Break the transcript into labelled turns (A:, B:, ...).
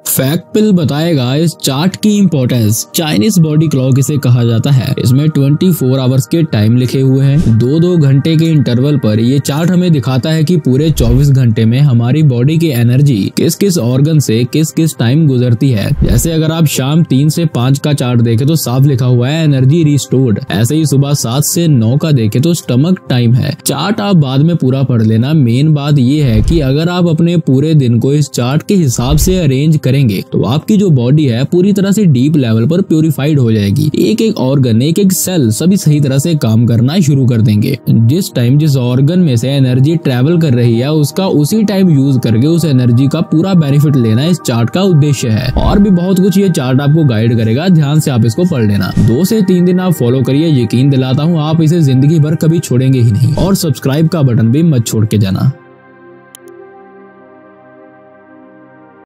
A: Fact पिल बताएगा इस chart की इम्पोर्टेंस चाइनीज़ बॉडी क्लॉक इसे कहा जाता है। इसमें 24 फोर आवर्स के टाइम लिखे हुए हैं। दो दो घंटे के इंटरवल पर ये चार्ट हमें दिखाता है कि पूरे 24 घंटे में हमारी बॉडी की एनर्जी किस किस ऑर्गन से किस किस टाइम गुजरती है। जैसे अगर आप शाम तीन से पाँच का चार्ट देखे तो साफ़ लिखा हुआ है एनर्जी रिस्टोर्ड ऐसे ही सुबह सात से नौ का देखे तो स्टमक टाइम है। चार्ट आप बाद में पूरा पढ़ लेना। मेन बात ये है की अगर आप अपने पूरे दिन को इस चार्ट के हिसाब से अरेंज करेंगे तो आपकी जो बॉडी है, पूरी तरह से डीप लेवल पर प्योरीफाइड हो जाएगी। एक एक ऑर्गन एक एक सेल सभी सही तरह से काम करना शुरू कर देंगे। जिस टाइम जिस ऑर्गन में से एनर्जी ट्रेवल कर रही है, उसका उसी टाइम यूज़ करके उस एनर्जी का पूरा बेनिफिट लेना इस चार्ट का उद्देश्य है। और भी बहुत कुछ ये चार्ट आपको गाइड करेगा, ध्यान से आप इसको पढ़ लेना। दो से तीन दिन आप फॉलो करिए, यकीन दिलाता हूँ, आप इसे ज़िंदगी भर कभी छोड़ेंगे ही नहीं। और सब्सक्राइब का बटन भी मत छोड़ के जाना।